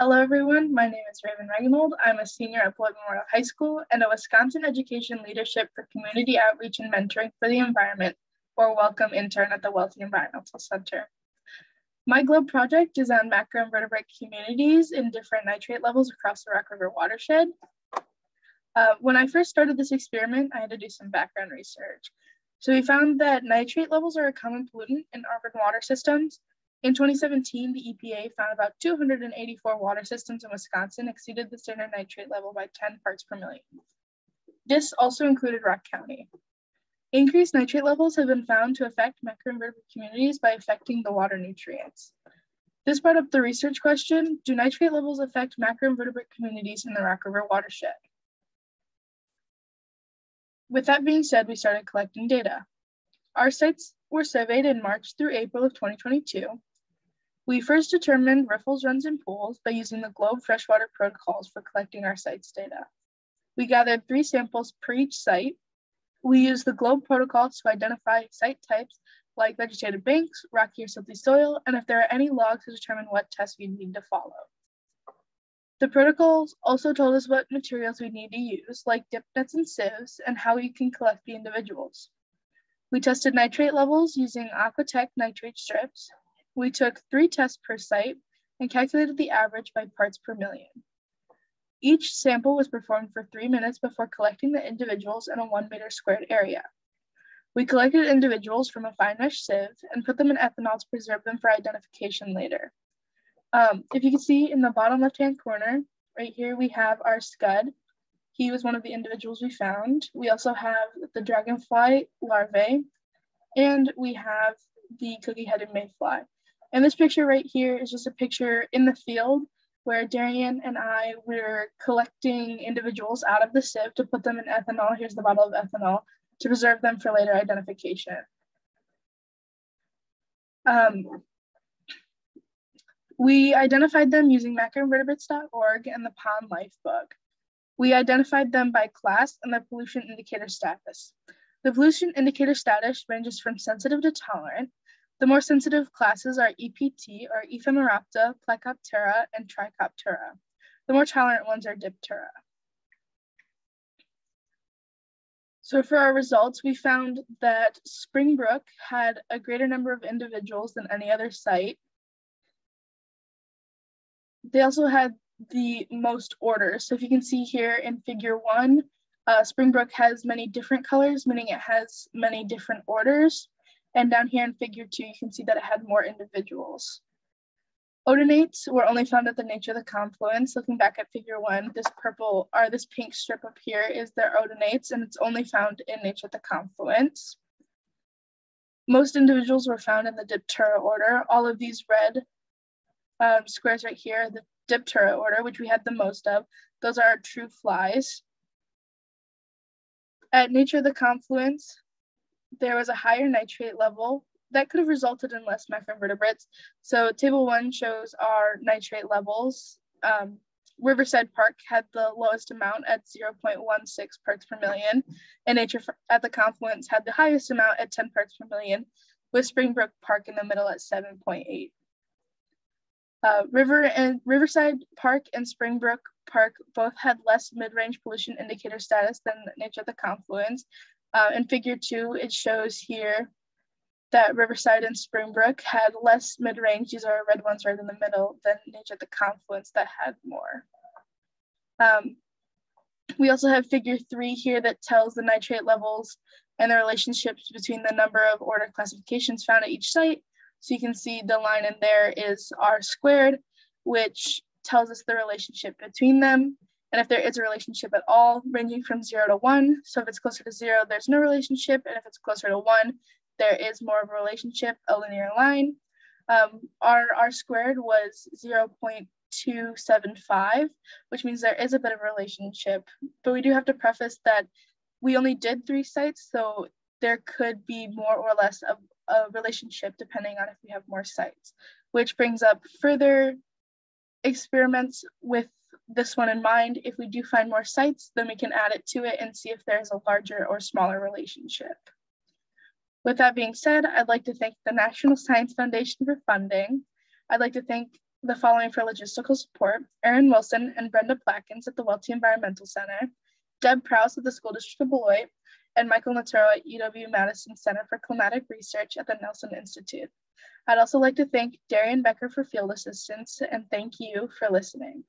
Hello, everyone. My name is Raven Regenold. I'm a senior at Beloit Memorial High School and a Wisconsin Education Leadership for Community Outreach and Mentoring for the Environment, or Welcome Intern at the Welty Environmental Center. My GLOBE project is on macroinvertebrate communities in different nitrate levels across the Rock River watershed. Uh, when I first started this experiment, I had to do some background research. So we found that nitrate levels are a common pollutant in urban water systems, in 2017, the EPA found about 284 water systems in Wisconsin exceeded the standard nitrate level by 10 parts per million. This also included Rock County. Increased nitrate levels have been found to affect macroinvertebrate communities by affecting the water nutrients. This brought up the research question, do nitrate levels affect macroinvertebrate communities in the Rock River watershed? With that being said, we started collecting data. Our sites were surveyed in March through April of 2022, we first determined riffles, runs, and pools by using the Globe freshwater protocols for collecting our site's data. We gathered three samples per each site. We used the Globe protocols to identify site types like vegetated banks, rocky or silty soil, and if there are any logs to determine what tests we need to follow. The protocols also told us what materials we need to use, like dip nets and sieves, and how we can collect the individuals. We tested nitrate levels using Aquatech nitrate strips, we took three tests per site and calculated the average by parts per million. Each sample was performed for three minutes before collecting the individuals in a one meter squared area. We collected individuals from a fine mesh sieve and put them in ethanol to preserve them for identification later. Um, if you can see in the bottom left-hand corner, right here, we have our scud. He was one of the individuals we found. We also have the dragonfly larvae, and we have the cookie-headed mayfly. And this picture right here is just a picture in the field where Darien and I were collecting individuals out of the sieve to put them in ethanol. Here's the bottle of ethanol to preserve them for later identification. Um, we identified them using macroinvertebrates.org and the Pond Life book. We identified them by class and their pollution indicator status. The pollution indicator status ranges from sensitive to tolerant, the more sensitive classes are EPT, or Ephemeroptera, Plecoptera, and Trichoptera. The more tolerant ones are Diptera. So for our results, we found that Springbrook had a greater number of individuals than any other site. They also had the most orders. So if you can see here in figure one, uh, Springbrook has many different colors, meaning it has many different orders. And down here in figure two, you can see that it had more individuals. Odonates were only found at the nature of the confluence. Looking back at figure one, this purple or this pink strip up here is their odonates and it's only found in nature of the confluence. Most individuals were found in the Diptera order. All of these red um, squares right here, the Diptera order, which we had the most of, those are true flies. At nature of the confluence, there was a higher nitrate level that could have resulted in less macroinvertebrates. So table one shows our nitrate levels. Um, Riverside Park had the lowest amount at 0.16 parts per million, and Nature at the Confluence had the highest amount at 10 parts per million, with Springbrook Park in the middle at 7.8. Uh, River and Riverside Park and Springbrook Park both had less mid-range pollution indicator status than Nature at the Confluence, uh, in figure two, it shows here that Riverside and Springbrook had less mid-range, these are red ones right in the middle, than Nature at the Confluence that had more. Um, we also have figure three here that tells the nitrate levels and the relationships between the number of order classifications found at each site. So you can see the line in there is R squared, which tells us the relationship between them and if there is a relationship at all, ranging from zero to one. So if it's closer to zero, there's no relationship. And if it's closer to one, there is more of a relationship, a linear line. Um, our R squared was 0.275, which means there is a bit of a relationship. But we do have to preface that we only did three sites, so there could be more or less of a relationship depending on if we have more sites, which brings up further experiments with this one in mind. If we do find more sites, then we can add it to it and see if there's a larger or smaller relationship. With that being said, I'd like to thank the National Science Foundation for funding. I'd like to thank the following for logistical support Erin Wilson and Brenda Plackens at the Welty Environmental Center, Deb Prowse at the School District of Beloit, and Michael Notaro at UW Madison Center for Climatic Research at the Nelson Institute. I'd also like to thank Darien Becker for field assistance and thank you for listening.